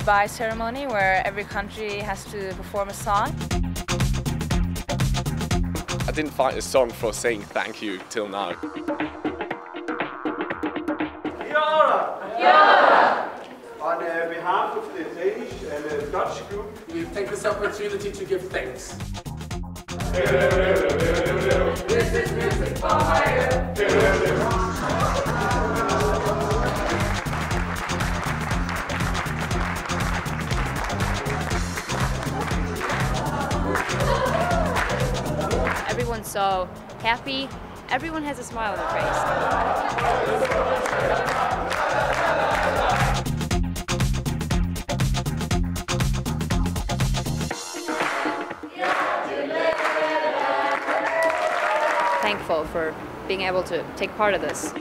goodbye ceremony where every country has to perform a song. I didn't find a song for saying thank you till now. On uh, behalf of the Danish and uh, Dutch group, We take this opportunity to give thanks. Everyone's so happy. Everyone has a smile on their face. Thankful for being able to take part of this.